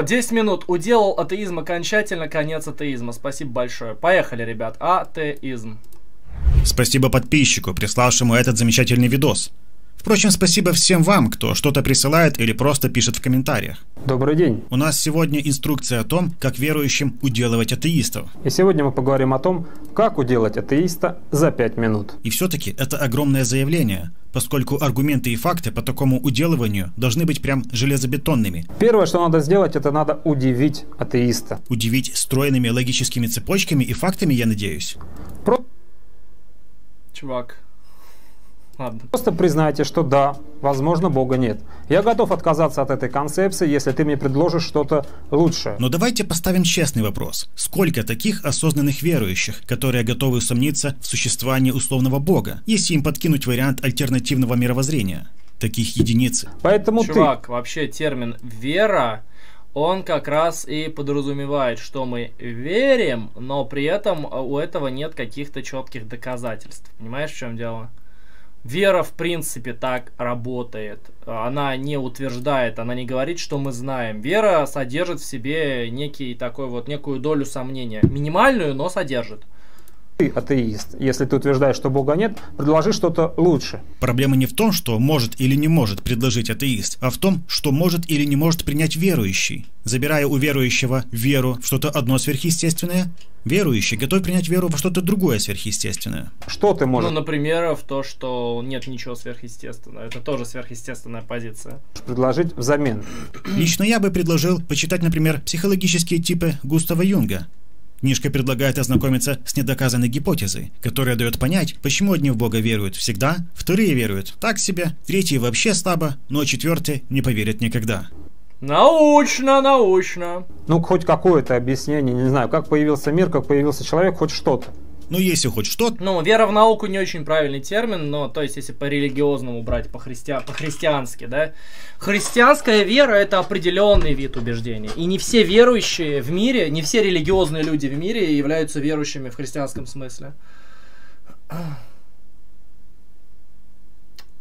10 минут. Уделал атеизм окончательно, конец атеизма. Спасибо большое. Поехали, ребят. Атеизм. Спасибо подписчику, приславшему этот замечательный видос. Впрочем, спасибо всем вам, кто что-то присылает или просто пишет в комментариях. Добрый день. У нас сегодня инструкция о том, как верующим уделывать атеистов. И сегодня мы поговорим о том, как уделать атеиста за 5 минут. И все-таки это огромное заявление, поскольку аргументы и факты по такому уделыванию должны быть прям железобетонными. Первое, что надо сделать, это надо удивить атеиста. Удивить стройными логическими цепочками и фактами, я надеюсь. Про- Чувак. Ладно. Просто признайте, что да, возможно, Бога нет. Я готов отказаться от этой концепции, если ты мне предложишь что-то лучшее. Но давайте поставим честный вопрос. Сколько таких осознанных верующих, которые готовы усомниться в существовании условного Бога, если им подкинуть вариант альтернативного мировоззрения? Таких единицы. Поэтому Чувак, вообще термин «вера» он как раз и подразумевает, что мы верим, но при этом у этого нет каких-то четких доказательств. Понимаешь, в чем дело? Вера, в принципе, так работает. Она не утверждает, она не говорит, что мы знаем. Вера содержит в себе некий такой вот, некую долю сомнения. Минимальную, но содержит. Ты атеист. Если ты утверждаешь, что Бога нет, предложи что-то лучше. Проблема не в том, что может или не может предложить атеист, а в том, что может или не может принять верующий. Забирая у верующего веру в что-то одно сверхъестественное, верующий готов принять веру во что-то другое сверхъестественное. Что ты можешь Ну, например, в то, что нет ничего сверхъестественного. Это тоже сверхъестественная позиция. предложить взамен? Лично я бы предложил почитать, например, психологические типы Густава Юнга. Книжка предлагает ознакомиться с недоказанной гипотезой, которая дает понять, почему одни в Бога веруют всегда, вторые веруют так себе, третьи вообще слабо, но четвертые не поверят никогда. Научно, научно. Ну, хоть какое-то объяснение, не знаю, как появился мир, как появился человек, хоть что-то. Ну, если хоть что-то, Ну, вера в науку не очень правильный термин, но то есть, если по религиозному брать, по, христиа... по христиански, да, христианская вера это определенный вид убеждений. И не все верующие в мире, не все религиозные люди в мире являются верующими в христианском смысле.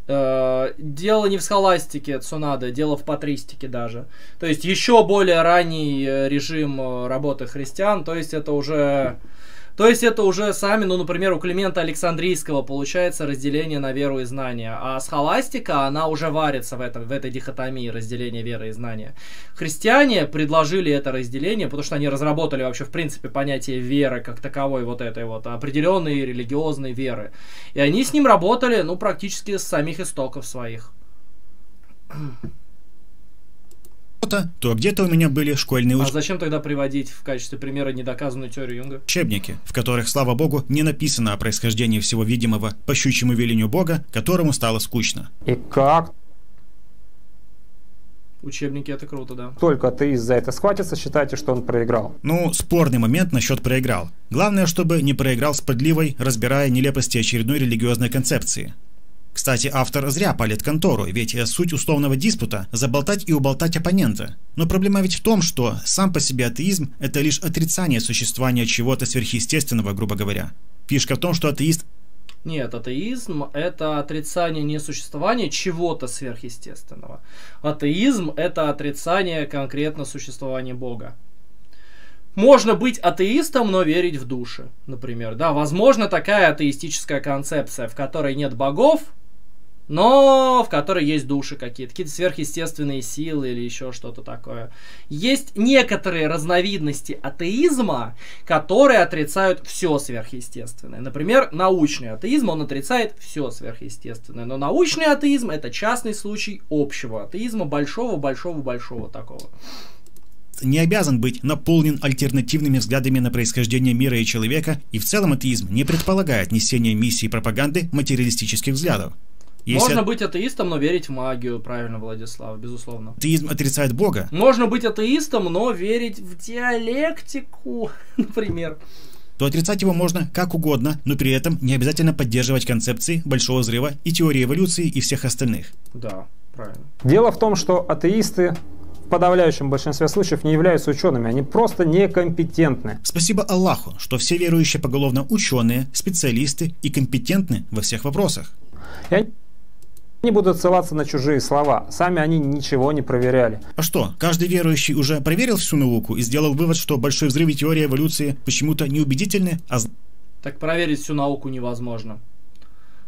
Э, Дело не в схоластике Цунада, дело в патристике даже. То есть еще более ранний э, режим э, работы христиан, то есть это уже... То есть это уже сами, ну, например, у Климента Александрийского получается разделение на веру и знания, а схоластика, она уже варится в, этом, в этой дихотомии разделения веры и знания. Христиане предложили это разделение, потому что они разработали вообще, в принципе, понятие веры как таковой, вот этой вот определенной религиозной веры. И они с ним работали, ну, практически с самих истоков своих. То где-то у меня были школьные А уч- зачем тогда приводить в качестве примера недоказанную теорию Юнга? учебники, в которых, слава богу, не написано о происхождении всего видимого по щучьему велению Бога, которому стало скучно. И как Учебники это круто, да. только атеист за это схватится, считайте, что он проиграл. Ну, спорный момент насчет проиграл. Главное, чтобы не проиграл с подливой, разбирая нелепости очередной религиозной концепции. Кстати, автор зря палит контору, ведь э, суть условного диспута – заболтать и уболтать оппонента. Но проблема ведь в том, что сам по себе атеизм – это лишь отрицание существования чего-то сверхъестественного, грубо говоря. Фишка в том, что атеист Нет, атеизм это отрицание несуществования чего-то сверхъестественного. Атеизм это отрицание конкретно существования Бога. Можно быть атеистом, но верить в души, например. Да, возможно такая атеистическая концепция, в которой нет богов, но в которой есть души какие-то, какие-то сверхъестественные силы или еще что-то такое. Есть некоторые разновидности атеизма, которые отрицают все сверхъестественное. Например, научный атеизм, он отрицает все сверхъестественное. Но научный атеизм это частный случай общего атеизма, большого-большого-большого такого. не обязан быть наполнен альтернативными взглядами на происхождение мира и человека, и в целом атеизм не предполагает несение миссии пропаганды материалистических взглядов. Если Можно быть атеистом, но верить в магию, правильно, Владислав, безусловно. атеизм отрицает Бога, Можно быть атеистом, но верить в диалектику, например. то отрицать его можно как угодно, но при этом не обязательно поддерживать концепции Большого Взрыва и теории эволюции и всех остальных. Да, правильно. Дело в том, что атеисты в подавляющем большинстве случаев не являются учеными, они просто некомпетентны. Спасибо Аллаху, что все верующие поголовно ученые, специалисты и компетентны во всех вопросах. И они Они будут ссылаться на чужие слова. Сами они ничего не проверяли. А что, каждый верующий уже проверил всю науку и сделал вывод, что большой взрыв и теория эволюции почему-то неубедительны, а Так проверить всю науку невозможно.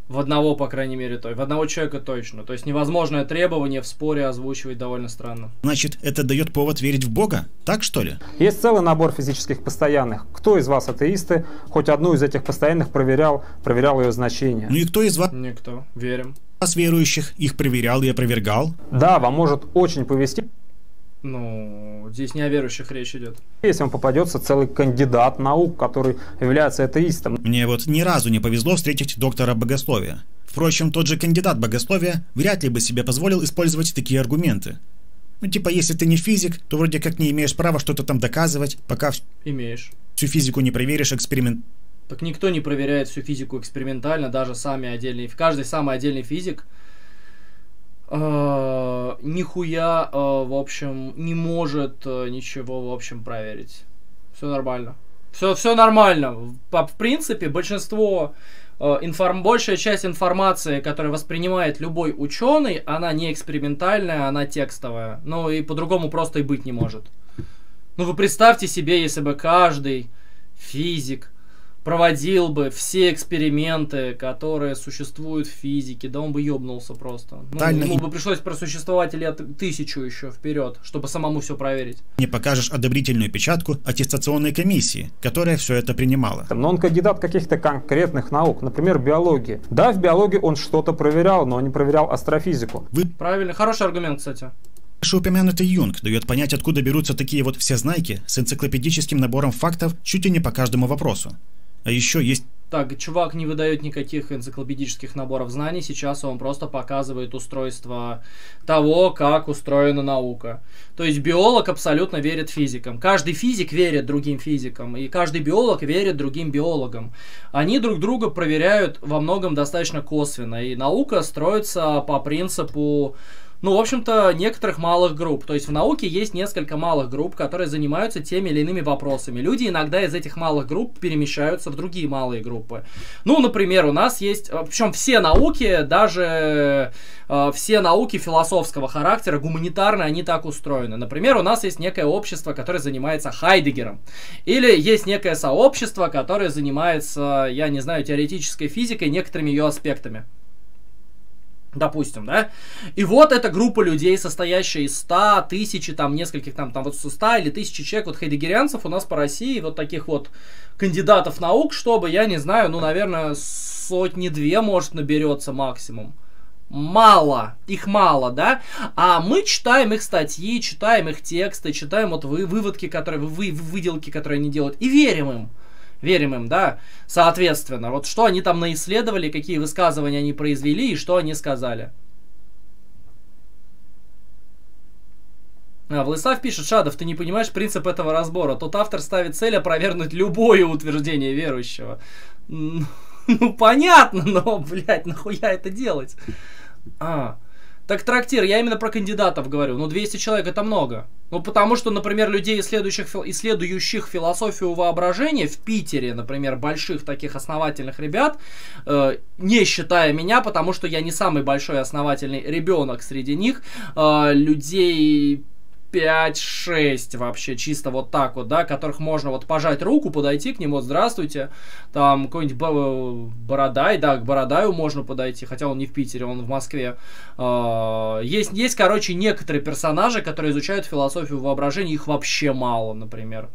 В одного, по крайней мере, той. В одного человека точно. То есть невозможное требование в споре озвучивать довольно странно. значит, это дает повод верить в Бога? Так что ли? Есть целый набор физических постоянных. Кто из вас, атеисты, хоть одну из этих постоянных проверял, проверял ее значение? Ну и кто из вас, Никто. Верим. Верующих, их проверял и опровергал? Да, вам может очень повезти, Ну, здесь не о верующих речь идет. если вам попадется целый кандидат наук, который является атеистом. Мне вот ни разу не повезло встретить доктора богословия. Впрочем, тот же кандидат богословия вряд ли бы себе позволил использовать такие аргументы. Ну типа, если ты не физик, то вроде как не имеешь права что-то там доказывать, пока Имеешь. всю физику не проверишь эксперимент. Так никто не проверяет всю физику экспериментально, даже сами отдельные. Каждый самый отдельный физик э, нихуя, э, в общем, не может э, ничего, в общем, проверить. Все нормально. Все, все нормально. По- В принципе, большинство э, информ... большая часть информации, которую воспринимает любой ученый, она не экспериментальная, она текстовая. Ну и по-другому просто и быть не может. Ну вы представьте себе, если бы каждый физик проводил бы все эксперименты, которые существуют в физике, да он бы ёбнулся просто. Ну, Тотально ему бы пришлось просуществовать лет тысячу еще вперед, чтобы самому все проверить. Не покажешь одобрительную печатку аттестационной комиссии, которая все это принимала. Но он кандидат каких-то конкретных наук, например, биологии. Да, в биологии он что-то проверял, но не проверял астрофизику. Правильно, хороший аргумент, кстати. Вышеупомянутый Юнг дает понять, откуда берутся такие вот всезнайки с энциклопедическим набором фактов чуть ли не по каждому вопросу. А еще есть Так, чувак не выдает никаких энциклопедических наборов знаний, сейчас он просто показывает устройство того, как устроена наука. То есть биолог абсолютно верит физикам. Каждый физик верит другим физикам, и каждый биолог верит другим биологам. Они друг друга проверяют во многом достаточно косвенно, и наука строится по принципу ну, в общем-то, некоторых малых групп. То есть в науке есть несколько малых групп, которые занимаются теми или иными вопросами. Люди иногда из этих малых групп перемещаются в другие малые группы. Ну, например, у нас есть, причем все науки, даже э, все науки философского характера, гуманитарные, они так устроены. Например, у нас есть некое общество, которое занимается Хайдегером. Или есть некое сообщество, которое занимается, я не знаю, теоретической физикой, некоторыми ее аспектами. Допустим, да? И вот эта группа людей, состоящая из 100, тысячи, там, нескольких, там, там, вот 100 или тысячи человек, вот хайдегерианцев у нас по России, вот таких вот кандидатов наук, чтобы, я не знаю, ну, наверное, сотни-две, может, наберется максимум. Мало, их мало, да? А мы читаем их статьи, читаем их тексты, читаем вот вы, выводки, которые, вы, выделки, которые они делают, и верим им верим им, да, соответственно, вот что они там наисследовали, какие высказывания они произвели и что они сказали. А, Владислав пишет, Шадов, ты не понимаешь принцип этого разбора. Тот автор ставит цель опровергнуть любое утверждение верующего. Ну, понятно, но, блядь, нахуя это делать? А, так трактир, я именно про кандидатов говорю. Ну, 200 человек это много. Ну, потому что, например, людей, исследующих, исследующих философию воображения в Питере, например, больших таких основательных ребят, э, не считая меня, потому что я не самый большой основательный ребенок среди них, э, людей 5-6 вообще, чисто вот так вот, да, которых можно вот пожать руку, подойти к нему, вот, здравствуйте, там какой-нибудь Бородай, да, к Бородаю можно подойти, хотя он не в Питере, он в Москве. А, Есть, есть, короче, некоторые персонажи, которые изучают философию воображения, их вообще мало, например.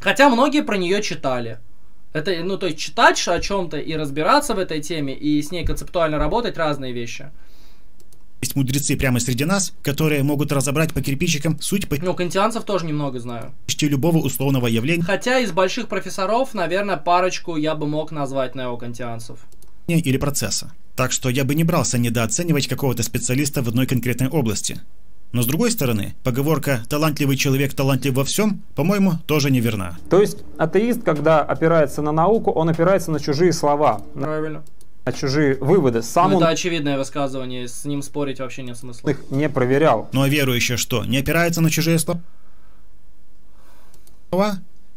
Хотя многие про нее читали. Это, ну, то есть читать о чем-то и разбираться в этой теме, и с ней концептуально работать разные вещи. Есть мудрецы прямо среди нас, которые могут разобрать по кирпичикам суть Ну, кантианцев тоже немного знаю. почти любого условного явления Хотя из больших профессоров, наверное, парочку я бы мог назвать неокантианцев. или процесса. Так что я бы не брался недооценивать какого-то специалиста в одной конкретной области. Но с другой стороны, поговорка «талантливый человек талантлив во всем», по-моему, тоже неверна. То есть атеист, когда опирается на науку, он опирается на чужие слова, на, Правильно. На чужие выводы. Сам Ну, он это очевидное высказывание, с ним спорить вообще нет смысла. их не проверял. Ну а верующие что, не опираются на чужие слова?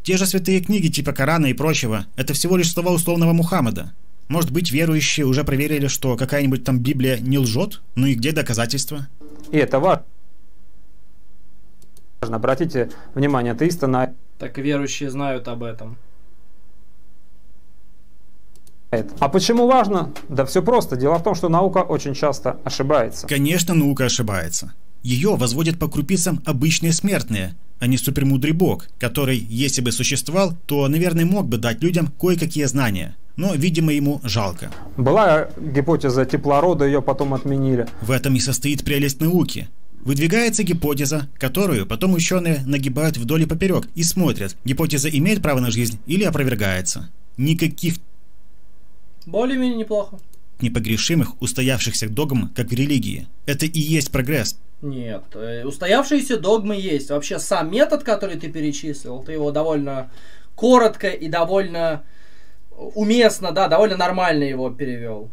Те же святые книги типа Корана и прочего – это всего лишь слова условного Мухаммада. Может быть, верующие уже проверили, что какая-нибудь там Библия не лжет? Ну и где доказательства? И это важно. Обратите внимание атеиста на Так верующие знают об этом. А почему важно? Да все просто. Дело в том, что наука очень часто ошибается. Конечно, наука ошибается. Ее возводят по крупицам обычные смертные, а не супермудрый бог, который, если бы существовал, то, наверное, мог бы дать людям кое-какие знания. Но, видимо, ему жалко. Была гипотеза теплорода, ее потом отменили. В этом и состоит прелесть науки. Выдвигается гипотеза, которую потом ученые нагибают вдоль и поперек и смотрят, гипотеза имеет право на жизнь или опровергается. Никаких Более-менее неплохо. непогрешимых устоявшихся догм, как в религии. Это и есть прогресс. Нет, э, устоявшиеся догмы есть. Вообще сам метод, который ты перечислил, ты его довольно коротко и довольно уместно, да, довольно нормально его перевел.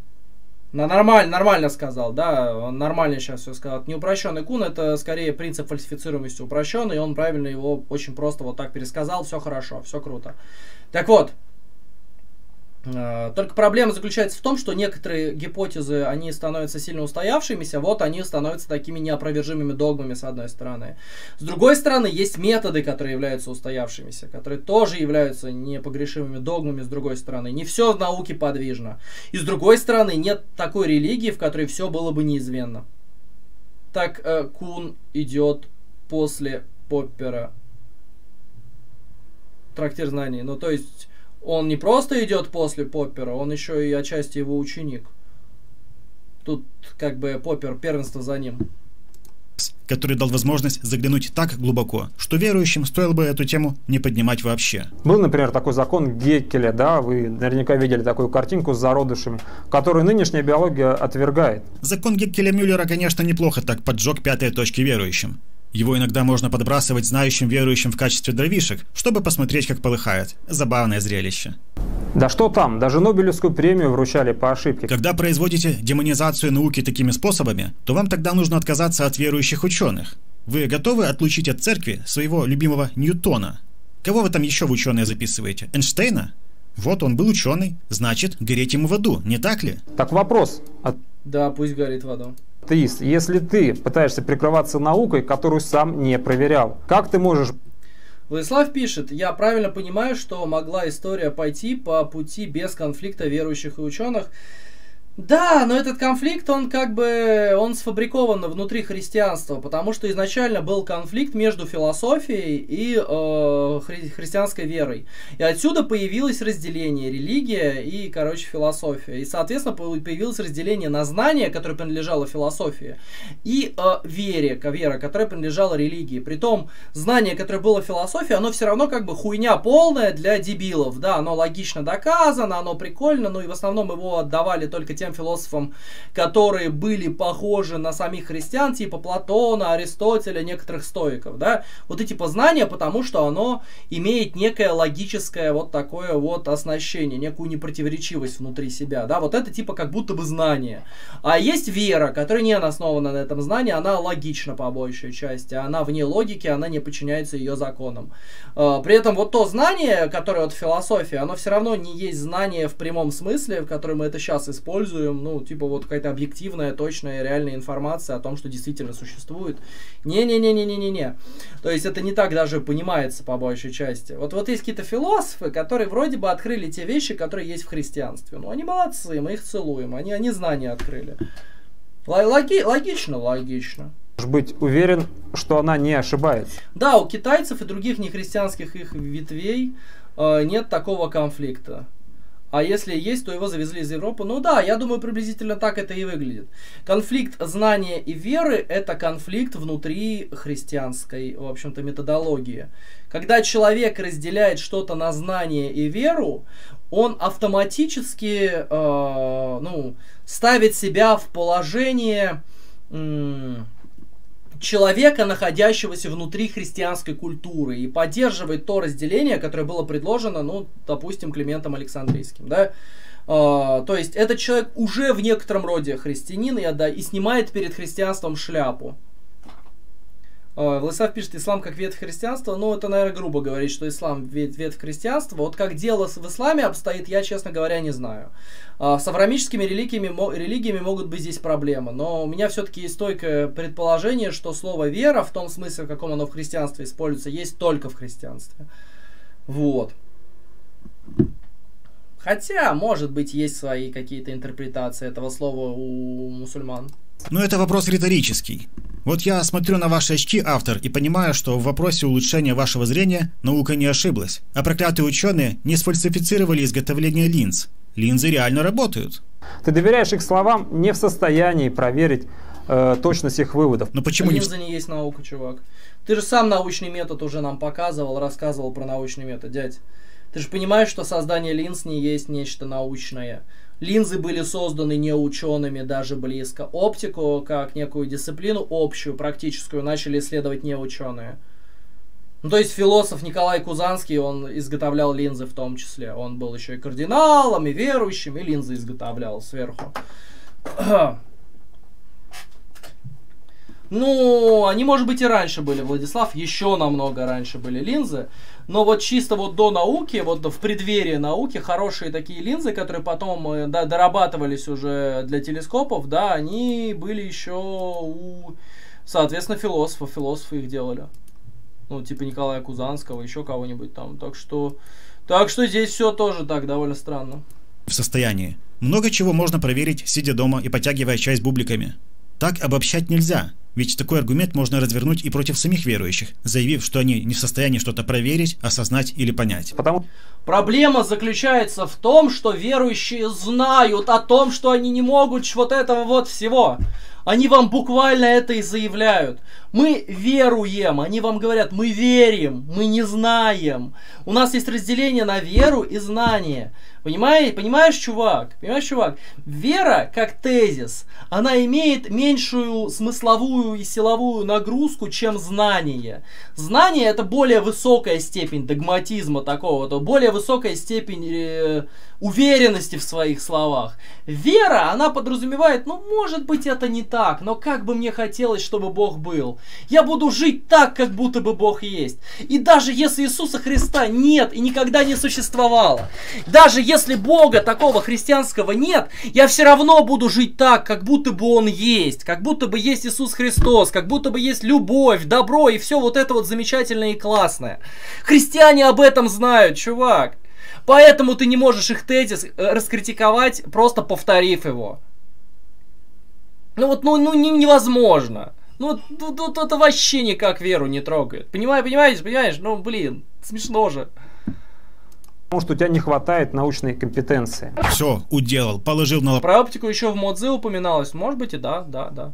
На нормально, нормально сказал, да, он нормально сейчас все сказал. Неупрощенный кун это скорее принцип фальсифицируемости упрощенный, и он правильно его очень просто вот так пересказал, все хорошо, все круто. Так вот, Э, Только проблема заключается в том, что некоторые гипотезы, они становятся сильно устоявшимися, вот они становятся такими неопровержимыми догмами, с одной стороны. С другой стороны, есть методы, которые являются устоявшимися, которые тоже являются непогрешимыми догмами, с другой стороны. Не все в науке подвижно. И с другой стороны, нет такой религии, в которой все было бы неизменно. Так э, Кун идет после Поппера. Трактир знаний. Ну, то есть, он не просто идет после Поппера, он еще и отчасти его ученик. Тут как бы Поппер первенство за ним. который дал возможность заглянуть так глубоко, что верующим стоило бы эту тему не поднимать вообще. Был, например, такой закон Геккеля, да, вы наверняка видели такую картинку с зародышами, которую нынешняя биология отвергает. Закон Геккеля Мюллера, конечно, неплохо так поджег пятые точки верующим. Его иногда можно подбрасывать знающим верующим в качестве дровишек, чтобы посмотреть, как полыхает. Забавное зрелище. Да что там, даже Нобелевскую премию вручали по ошибке. Когда производите демонизацию науки такими способами, то вам тогда нужно отказаться от верующих ученых. Вы готовы отлучить от церкви своего любимого Ньютона? Кого вы там еще в ученые записываете? Эйнштейна? Вот он был ученый, значит, гореть ему в аду, не так ли? Так вопрос, Да, пусть горит в аду. Атеист, если ты пытаешься прикрываться наукой, которую сам не проверял, как ты можешь Владислав пишет, я правильно понимаю, что могла история пойти по пути без конфликта верующих и ученых. Да, но этот конфликт, он как бы, он сфабрикован внутри христианства, потому что изначально был конфликт между философией и э, хри- христианской верой. И отсюда появилось разделение, религия и, короче, философия. И, соответственно, по- появилось разделение на знание, которое принадлежало философии, и э, вере, вера, которая принадлежала религии. Притом, знание, которое было философией, оно все равно как бы хуйня полная для дебилов, да, оно логично доказано, оно прикольно, ну и в основном его отдавали только тем философам, которые были похожи на самих христиан, типа Платона, Аристотеля, некоторых стоиков, да, вот эти познания, потому что оно имеет некое логическое вот такое вот оснащение, некую непротиворечивость внутри себя, да, вот это типа как будто бы знание. А есть вера, которая не основана на этом знании, она логична по большей части, она вне логики, она не подчиняется ее законам. А, При этом вот то знание, которое вот философии, оно все равно не есть знание в прямом смысле, в котором мы это сейчас используем, ну, типа вот какая-то объективная, точная, реальная информация о том, что действительно существует. Не-не-не-не-не-не-не. То есть это не так даже понимается по большей части. Вот, вот есть какие-то философы, которые вроде бы открыли те вещи, которые есть в христианстве. Ну, они молодцы, мы их целуем, они, они знания открыли. Логи- логично, логично. быть уверен, что она не ошибается? Да, у китайцев и других нехристианских их ветвей э, нет такого конфликта. А если есть, то его завезли из Европы. Ну да, я думаю, приблизительно так это и выглядит. Конфликт знания и веры – это конфликт внутри христианской, в общем-то, методологии. Когда человек разделяет что-то на знание и веру, он автоматически, э, ну, ставит себя в положение... м, человека, находящегося внутри христианской культуры и поддерживает то разделение, которое было предложено, ну, допустим, Климентом Александрийским, да. А, то есть этот человек уже в некотором роде христианин и, да, и снимает перед христианством шляпу. Э, Владислав пишет, ислам как ветвь христианства. Ну, это, наверное, грубо говорить, что ислам ветвь, ветвь христианства. Вот как дело в исламе обстоит, я, честно говоря, не знаю. А, с авраамическими религиями, религиями могут быть здесь проблемы. Но у меня все-таки есть стойкое предположение, что слово «вера» в том смысле, в каком оно в христианстве используется, есть только в христианстве. Вот. Хотя, может быть, есть свои какие-то интерпретации этого слова у мусульман. Но это вопрос риторический. Вот я смотрю на ваши очки, автор, и понимаю, что в вопросе улучшения вашего зрения наука не ошиблась, а проклятые ученые не сфальсифицировали изготовление линз. Линзы реально работают. Ты доверяешь их словам, не в состоянии проверить э, точность их выводов. Но почему Линзы не... не есть наука, чувак. Ты же сам научный метод уже нам показывал, рассказывал про научный метод, дядь. Ты же понимаешь, что создание линз не есть нечто научное. Линзы были созданы не учеными даже близко. Оптику, как некую дисциплину общую, практическую, начали исследовать не ученые. Ну, то есть философ Николай Кузанский, он изготовлял линзы в том числе. Он был еще и кардиналом, и верующим, и линзы изготовлял сверху. Ну, они, может быть, и раньше были, Владислав, еще намного раньше были линзы. Но вот чисто вот до науки, вот в преддверии науки, хорошие такие линзы, которые потом э, да, дорабатывались уже для телескопов, да, они были еще у, соответственно, философов. Философы их делали. Ну, типа Николая Кузанского, еще кого-нибудь там. Так что, так что здесь все тоже так довольно странно. В состоянии. Много чего можно проверить, сидя дома и подтягивая чай с бубликами. Так обобщать нельзя. Ведь такой аргумент можно развернуть и против самих верующих, заявив, что они не в состоянии что-то проверить, осознать или понять. Потому... Проблема заключается в том, что верующие знают о том, что они не могут вот этого вот всего. Они вам буквально это и заявляют. Мы веруем. Они вам говорят, мы верим, мы не знаем. У нас есть разделение на веру и знание. Понимаешь, понимаешь, чувак? Понимаешь, чувак? Вера, как тезис, она имеет меньшую смысловую и силовую нагрузку, чем знание. Знание это более высокая степень догматизма такого, то более высокая степень э, уверенности в своих словах. Вера, она подразумевает, ну, может быть, это не так, но как бы мне хотелось, чтобы Бог был. Я буду жить так, как будто бы Бог есть. И даже если Иисуса Христа нет и никогда не существовало, даже если Бога такого христианского нет, я все равно буду жить так, как будто бы Он есть, как будто бы есть Иисус Христос, как будто бы есть любовь, добро и все вот это вот замечательное и классное. Христиане об этом знают, чувак. Поэтому ты не можешь их тезис э, раскритиковать, просто повторив его. Ну вот, ну, ну невозможно. Ну, тут, тут это вообще никак веру не трогает. Понимаешь, понимаешь, понимаешь? Ну, блин, смешно же. Потому что у тебя не хватает научной компетенции. Все, уделал, положил на... Про оптику еще в Модзе упоминалось. Может быть и да, да, да.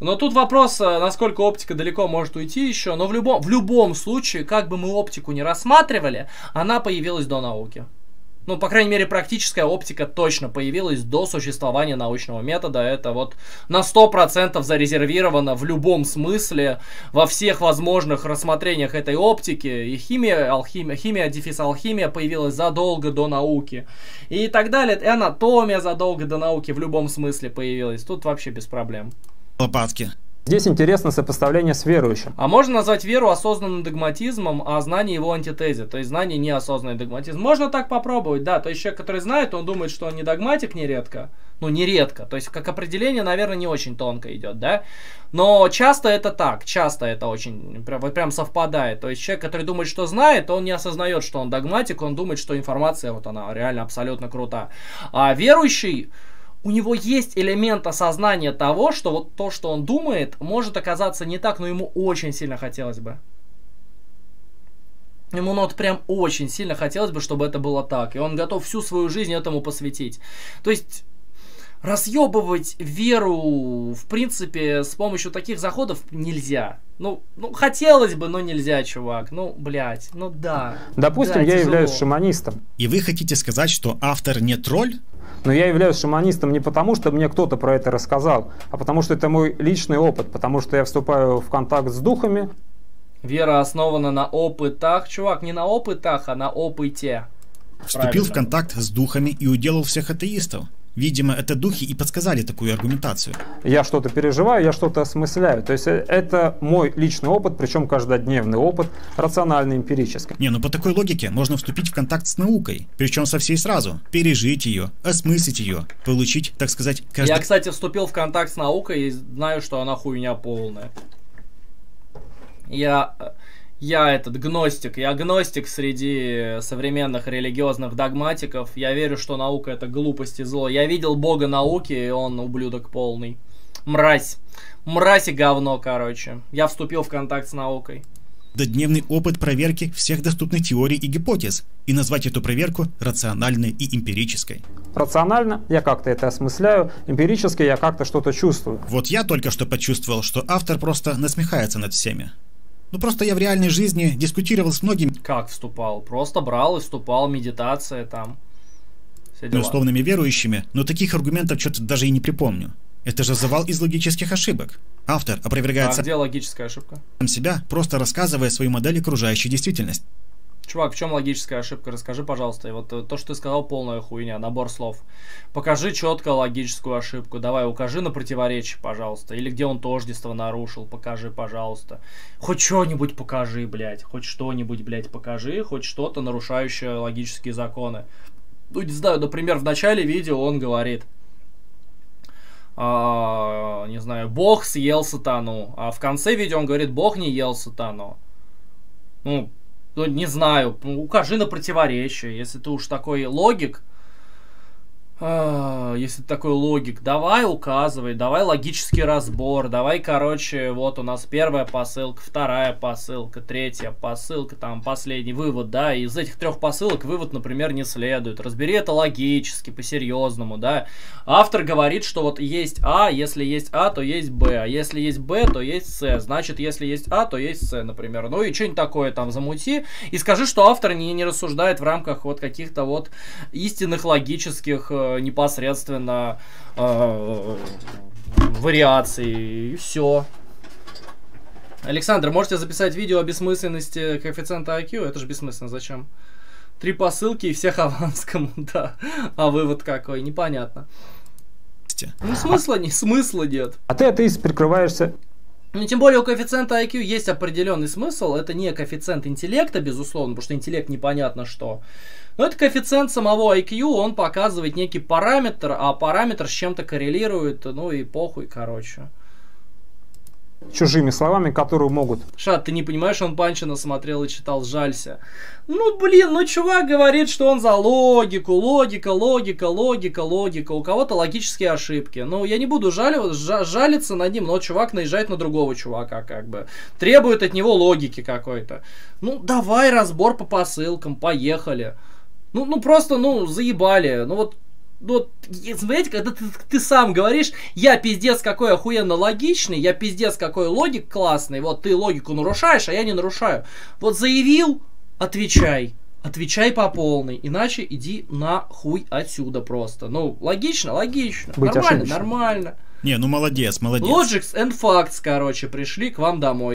Но тут вопрос, э, насколько оптика далеко может уйти еще. Но в любом, в любом случае, как бы мы оптику не рассматривали, она появилась до науки. Ну, по крайней мере, практическая оптика точно появилась до существования научного метода. Это вот на 100% зарезервировано в любом смысле, во всех возможных рассмотрениях этой оптики. И химия, алхимия, химия, дефис алхимия появилась задолго до науки. И так далее. И анатомия задолго до науки в любом смысле появилась. Тут вообще без проблем. Лопатки. Здесь интересно сопоставление с верующим. А можно назвать веру осознанным догматизмом, а знание его антитезе, то есть знание неосознанный догматизм. Можно так попробовать, да. То есть человек, который знает, он думает, что он не догматик нередко. Ну, нередко. То есть, как определение, наверное, не очень тонко идет, да. Но часто это так, часто это очень прям, прям совпадает. То есть, человек, который думает, что знает, он не осознает, что он догматик, он думает, что информация, вот она реально абсолютно крута. А верующий у него есть элемент осознания того, что вот то, что он думает, может оказаться не так, но ему очень сильно хотелось бы. Ему ну, вот прям очень сильно хотелось бы, чтобы это было так. И он готов всю свою жизнь этому посвятить. То есть разъебывать веру, в принципе, с помощью таких заходов нельзя. Ну, ну, хотелось бы, но нельзя, чувак. Ну, блядь, ну да. Допустим, да, я тяжело. являюсь шаманистом. И вы хотите сказать, что автор не тролль? Но я являюсь шаманистом не потому, что мне кто-то про это рассказал, а потому что это мой личный опыт, потому что я вступаю в контакт с духами. Вера основана на опытах. Чувак, не на опытах, а на опыте. Вступил Правильно. в контакт с духами и уделал всех атеистов. Видимо, это духи и подсказали такую аргументацию. Я что-то переживаю, я что-то осмысляю. То есть э, это мой личный опыт, причем каждодневный опыт, рациональный, эмпирический. Не, ну по такой логике можно вступить в контакт с наукой, причем со всей сразу. Пережить ее, осмыслить ее, получить, так сказать, каждый... Я, кстати, вступил в контакт с наукой и знаю, что она хуйня полная. Я э, я этот гностик, я гностик среди современных религиозных догматиков. Я верю, что наука это глупость и зло. Я видел бога науки, и он ублюдок полный. Мразь. Мразь и говно, короче. Я вступил в контакт с наукой. Дневный опыт проверки всех доступных теорий и гипотез и назвать эту проверку рациональной и эмпирической. Рационально я как-то это осмысляю, эмпирически я как-то что-то чувствую. Вот я только что почувствовал, что автор просто насмехается над всеми. Ну просто я в реальной жизни дискутировал с многими... Как вступал? Просто брал и вступал, медитация там. Условными верующими, но таких аргументов что-то даже и не припомню. Это же завал из логических ошибок. Автор опровергает а где логическая ошибка? сам себя, просто рассказывая свою модель окружающей действительности. Чувак, в чем логическая ошибка? Расскажи, пожалуйста. И вот э, то, что ты сказал, полная хуйня, набор слов. Покажи четко логическую ошибку. Давай, укажи на противоречие, пожалуйста. Или где он тождество нарушил, покажи, пожалуйста. Хоть что-нибудь покажи, блядь. Хоть что-нибудь, блядь, покажи. Хоть что-то, нарушающее логические законы. Ну, не знаю, например, в начале видео он говорит... А, не знаю, Бог съел сатану. А в конце видео он говорит, Бог не ел сатану. Ну, ну, не знаю, укажи на противоречие. Если ты уж такой логик, если такой логик, давай указывай, давай логический разбор, давай, короче, вот у нас первая посылка, вторая посылка, третья посылка, там последний вывод, да, из этих трех посылок вывод, например, не следует. Разбери это логически, по-серьезному, да. Автор говорит, что вот есть А, если есть А, то есть Б, а если есть Б, то есть С, значит, если есть А, то есть С, например. Ну и что-нибудь такое там замути, и скажи, что автор не, не рассуждает в рамках вот каких-то вот истинных логических э, непосредственно э, вариации, и все. Александр, можете записать видео о бессмысленности коэффициента IQ? Это же бессмысленно, зачем? Три посылки и все хованскому, да. А вывод какой? Непонятно. Ну, смысла, не, смысла нет. А ты атеист прикрываешься ну, тем более у коэффициента IQ есть определенный смысл. Это не коэффициент интеллекта, безусловно, потому что интеллект непонятно что. Но это коэффициент самого IQ, он показывает некий параметр, а параметр с чем-то коррелирует, ну и похуй, короче чужими словами, которые могут. Шат, ты не понимаешь, он Панчина смотрел и читал, жалься. Ну, блин, ну чувак говорит, что он за логику, логика, логика, логика, логика. У кого-то логические ошибки. Ну, я не буду жалив, жалиться над ним, но чувак наезжает на другого чувака, как бы. Требует от него логики какой-то. Ну, давай разбор по посылкам, поехали. Ну, ну просто, ну, заебали. Ну вот ну, знаете, когда ты, ты сам говоришь, я пиздец какой охуенно логичный, я пиздец какой логик классный, вот ты логику нарушаешь, а я не нарушаю. Вот заявил, отвечай. Отвечай по полной, иначе иди нахуй отсюда просто. Ну, логично, логично. Быть нормально, ошибочным. нормально. Не, ну молодец, молодец. Logics and Facts, короче, пришли к вам домой.